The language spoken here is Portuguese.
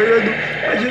trabalhando, mas